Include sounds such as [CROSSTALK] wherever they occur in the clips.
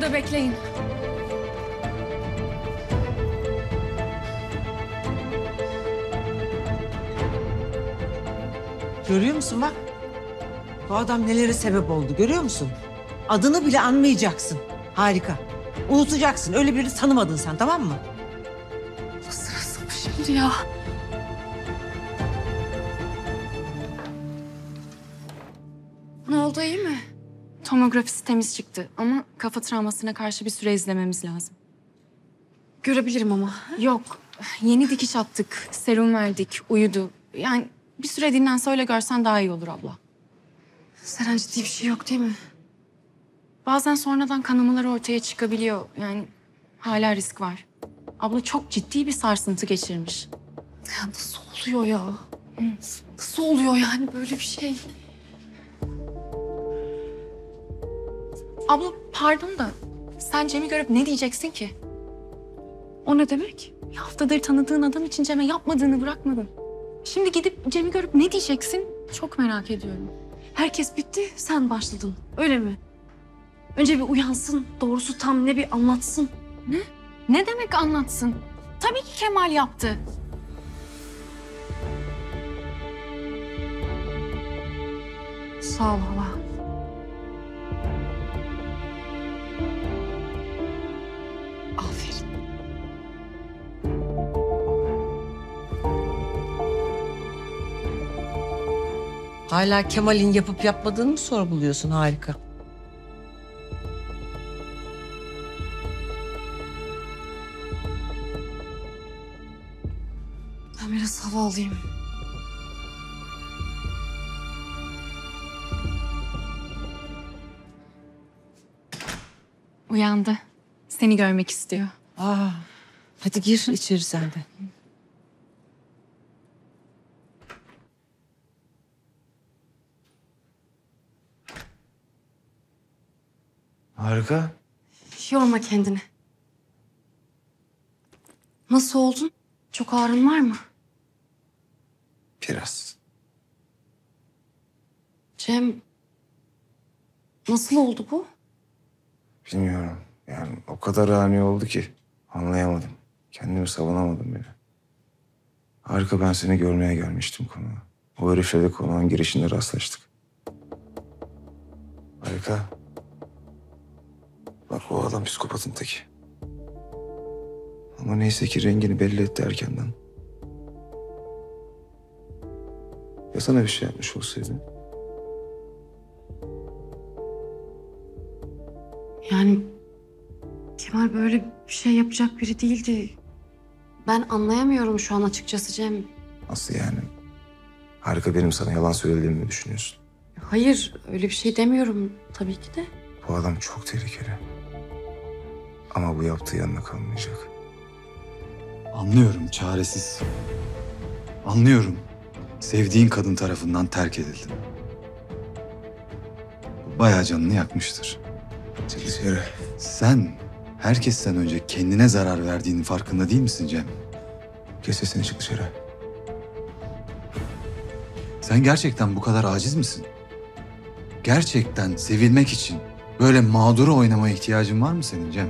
Burada bekleyin. Görüyor musun bak? Bu adam nelere sebep oldu görüyor musun? Adını bile anmayacaksın. Harika. Unutacaksın. Öyle birini tanımadın sen tamam mı? Sırası mı şimdi ya? Ne oldu iyi mi? Tomografisi temiz çıktı ama kafa travmasına karşı bir süre izlememiz lazım. Görebilirim ama. Yok, yeni dikiş attık, serum verdik, uyudu. Yani bir süre dinlense öyle görsen daha iyi olur abla. Seren ciddi bir şey yok değil mi? Bazen sonradan kanamalar ortaya çıkabiliyor. Yani hala risk var. Abla çok ciddi bir sarsıntı geçirmiş. Ya nasıl oluyor ya? Nasıl oluyor yani böyle bir şey? Abla pardon da sen Cem'i görüp ne diyeceksin ki? O ne demek? Bir haftadır tanıdığın adam için Cem'e yapmadığını bırakmadın. Şimdi gidip Cem'i görüp ne diyeceksin? Çok merak ediyorum. Herkes bitti, sen başladın. Öyle mi? Önce bir uyansın, doğrusu tam ne bir anlatsın. Ne demek anlatsın? Tabii ki Kemal yaptı. Sağ ol hala. Hala Kemal'in yapıp yapmadığını mı sorguluyorsun? Harika. Ben biraz hava alayım. Uyandı. Seni görmek istiyor. Aa, hadi gir içeri sen de. Harika. Yorma kendini. Nasıl oldun? Çok ağrın var mı? Biraz. Cem... Nasıl oldu bu? Bilmiyorum. Yani o kadar ani oldu ki anlayamadım. Kendimi savunamadım bile. Harika ben seni görmeye gelmiştim konuğa. O herifle konağın girişinde rastlaştık. Harika. Bak o adam psikopatın teki. Ama neyse ki rengini belli etti erkenden. Ya sana bir şey yapmış olsaydı? Yani Kemal böyle bir şey yapacak biri değildi. Ben anlayamıyorum şu an açıkçası Cem. Nasıl yani? Harika benim sana yalan söylediğimi mi düşünüyorsun? Hayır öyle bir şey demiyorum tabii ki de. Bu adam çok tehlikeli. Ama bu yaptığı yanına kalmayacak. Anlıyorum çaresiz. Anlıyorum. Sevdiğin kadın tarafından terk edildin. Bayağı canını yakmıştır. Çekil dışarı. Sen herkesten önce kendine zarar verdiğinin farkında değil misin Cem? Kes sesini çık dışarı. Sen gerçekten bu kadar aciz misin? Gerçekten sevilmek için böyle mağduru oynamaya ihtiyacın var mı senin Cem?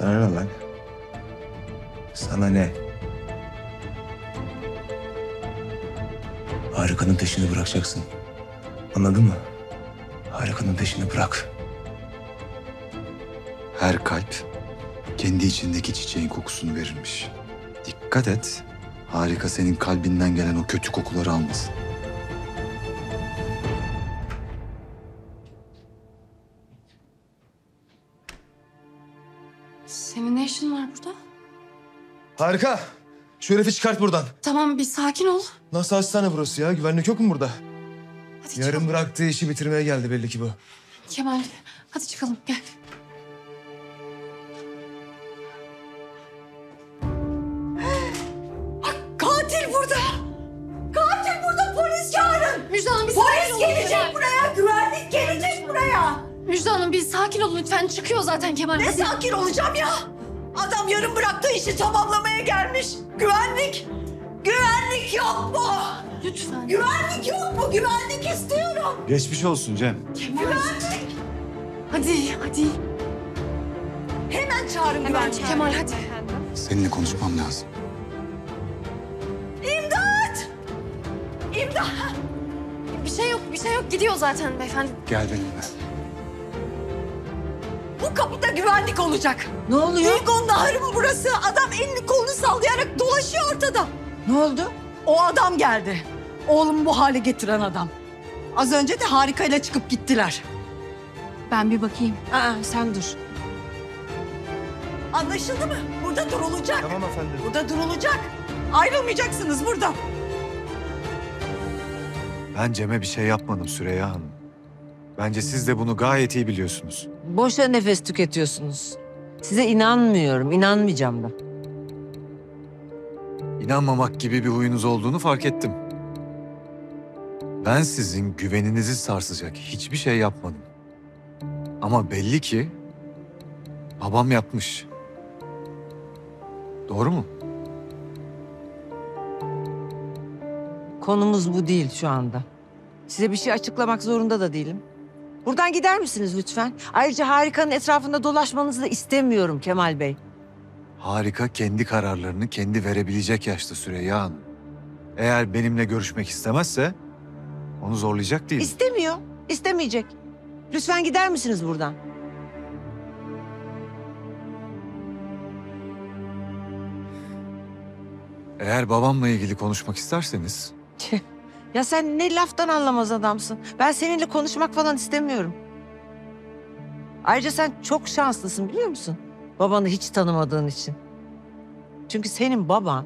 Sana ne lan? Sana ne? Harikanın peşini bırakacaksın. Anladın mı? Harikanın peşini bırak. Her kalp kendi içindeki çiçeğin kokusunu verirmiş. Dikkat et, harika senin kalbinden gelen o kötü kokuları almasın. Senin ne işin var burada? Harika. Şu herifi çıkart buradan. Tamam bir sakin ol. Nasıl hastane burası ya? Güvenlik yok mu burada? Hadi Yarım çıkalım. bıraktığı işi bitirmeye geldi belli ki bu. Kemal hadi çıkalım gel. Katil burada. Katil burada polis çağırın. Müjde Hanım bir Polis gelecek buraya. Güvenlik gelecek buraya. Müjde Hanım bir sakin olun lütfen çıkıyor zaten Kemal. Ne Hadi. sakin olacağım ya. Adam yarım bıraktığı işi tamamlamaya gelmiş. Güvenlik. Güvenlik yok mu? Lütfen. Güvenlik yok mu? Güvenlik istiyorum. Geçmiş olsun Cem. Kemal. Güvenlik. Hadi, hadi. Hemen çağırın Hemen güvenlik. Kemal hadi. Seninle konuşmam lazım. İmdat! İmdat! Bir şey yok, bir şey yok. Gidiyor zaten beyefendi. Gel benimle. Bu kapıda güvenlik olacak. Ne oluyor? Dilgon Naharı mı burası? Adam elini kolunu sallayarak dolaşıyor ortada. Ne oldu? O adam geldi. Oğlumu bu hale getiren adam. Az önce de harikayla çıkıp gittiler. Ben bir bakayım. Aa, sen dur. Anlaşıldı mı? Burada durulacak. Tamam efendim. Burada durulacak. Ayrılmayacaksınız buradan. Ben Cem'e bir şey yapmadım Süreyya Hanım. Bence siz de bunu gayet iyi biliyorsunuz. Boşa nefes tüketiyorsunuz. Size inanmıyorum, inanmayacağım da. İnanmamak gibi bir huyunuz olduğunu fark ettim. Ben sizin güveninizi sarsacak hiçbir şey yapmadım. Ama belli ki babam yapmış. Doğru mu? Konumuz bu değil şu anda. Size bir şey açıklamak zorunda da değilim. Buradan gider misiniz lütfen? Ayrıca harikanın etrafında dolaşmanızı da istemiyorum Kemal Bey. Harika kendi kararlarını kendi verebilecek yaşta Süreyya Hanım. Eğer benimle görüşmek istemezse onu zorlayacak değilim. İstemiyor, istemeyecek. Lütfen gider misiniz buradan? Eğer babamla ilgili konuşmak isterseniz. Ya sen ne laftan anlamaz adamsın. Ben seninle konuşmak falan istemiyorum. Ayrıca sen çok şanslısın biliyor musun? Babanı hiç tanımadığın için. Çünkü senin baban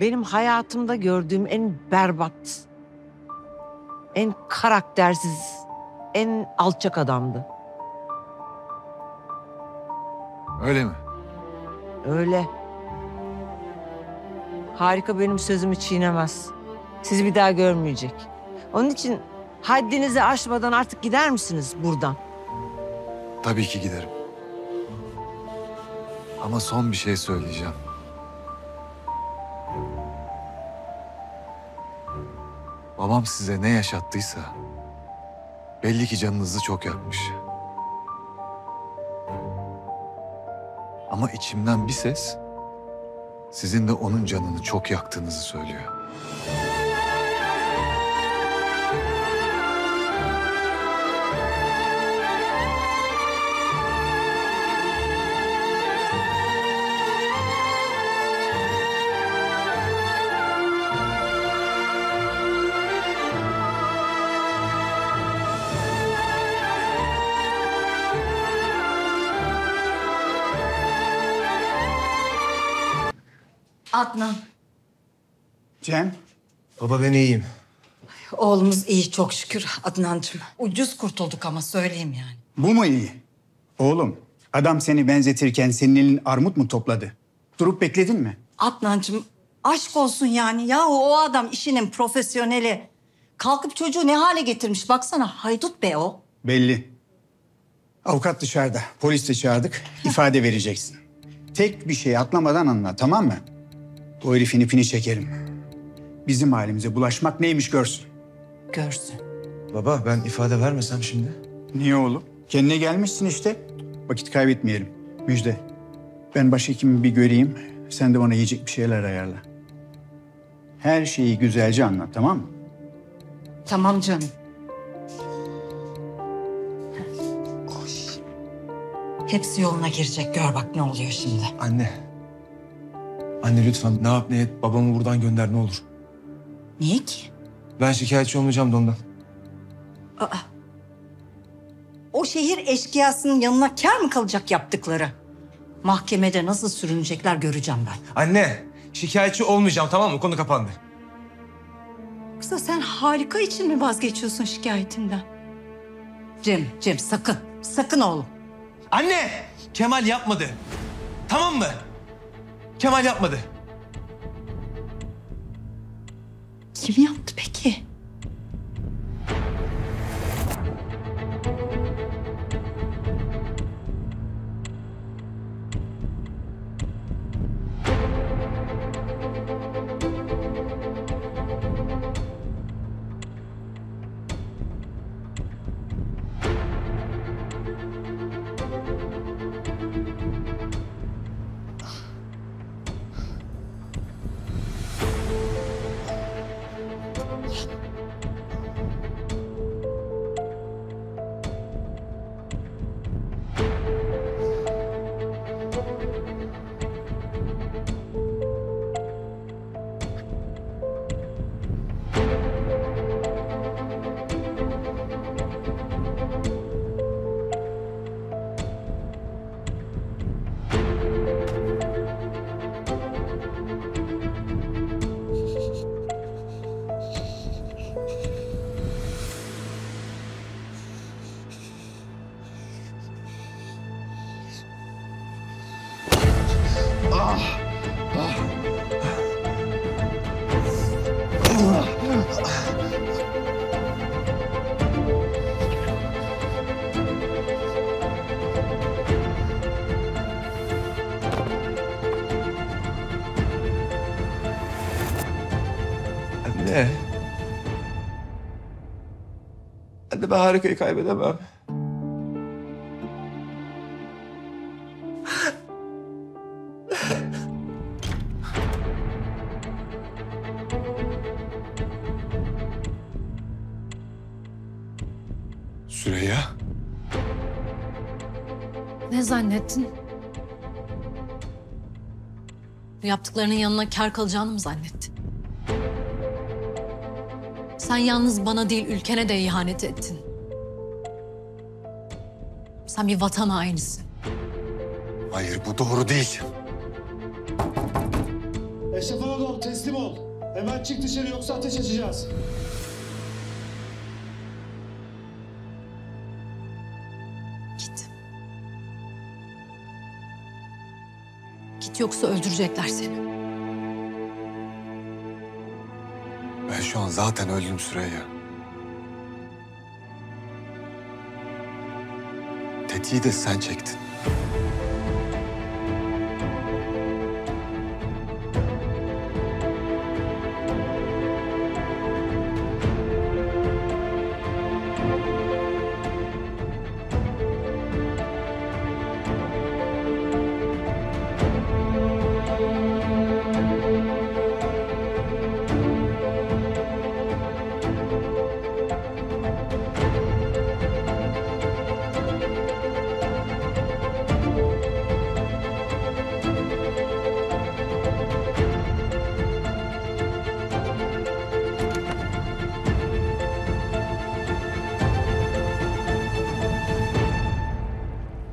benim hayatımda gördüğüm en berbat, en karaktersiz, en alçak adamdı. öyle mi? Öyle. Harika benim sözümü çiğnemez. Sizi bir daha görmeyecek. Onun için haddinizi aşmadan artık gider misiniz buradan? Tabii ki giderim. Ama son bir şey söyleyeceğim. Babam size ne yaşattıysa belli ki canınızı çok yakmış. Ama içimden bir ses sizin de onun canını çok yaktığınızı söylüyor. Adnan. Cem, Baba ben iyiyim. Oğlumuz iyi çok şükür Adnancığım. Ucuz kurtulduk ama söyleyeyim yani. bu mu iyi? Oğlum, adam seni benzetirken senin elin armut mu topladı? Durup bekledin mi? Adnancığım aşk olsun yani. Ya o adam işinin profesyoneli. Kalkıp çocuğu ne hale getirmiş baksana. Haydut be o. Belli. Avukat dışarıda, polis de çağırdık. [LAUGHS] ifade vereceksin. Tek bir şey atlamadan anla, tamam mı? Bu herifin ipini çekerim. Bizim halimize bulaşmak neymiş görsün. Görsün. Baba ben ifade vermesem şimdi. Niye oğlum? Kendine gelmişsin işte. Vakit kaybetmeyelim. Müjde. Ben başhekimi bir göreyim. Sen de bana yiyecek bir şeyler ayarla. Her şeyi güzelce anlat, tamam mı? Tamam canım. Koş. Hepsi yoluna girecek. Gör bak ne oluyor şimdi. Anne. Anne lütfen ne yap ne et babamı buradan gönder ne olur. Niye ki? Ben şikayetçi olmayacağım da ondan. O şehir eşkıyasının yanına kar mı kalacak yaptıkları? Mahkemede nasıl sürünecekler göreceğim ben. Anne şikayetçi olmayacağım tamam mı? Konu kapandı. Yoksa sen harika için mi vazgeçiyorsun şikayetinden? Cem, Cem sakın. Sakın oğlum. Anne! Kemal yapmadı. Tamam mı? Kemal yapmadı. Kim yaptı peki? Anne. Anne ben harikayı kaybedemem. Süreyya. Ne zannettin? Yaptıklarının yanına kar kalacağını mı zannettin? Sen yalnız bana değil ülkene de ihanet ettin. Sen bir vatan hainisin. Hayır bu doğru değil. Eşref Anadolu teslim ol. Hemen çık dışarı yoksa ateş açacağız. Git. Git yoksa öldürecekler seni. Şu an zaten öldüm Süreyya. Tetiği de sen çektin.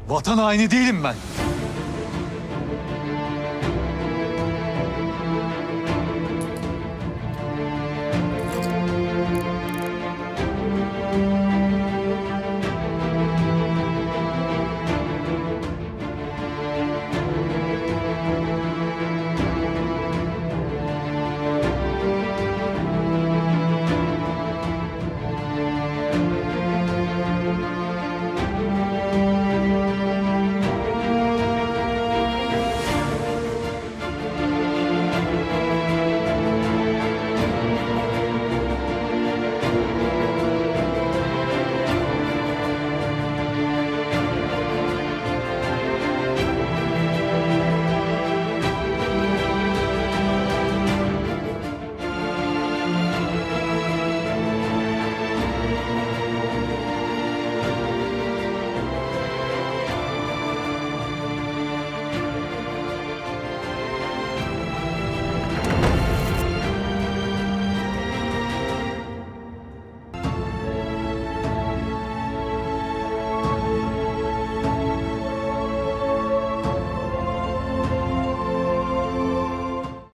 Vatan haini değilim ben.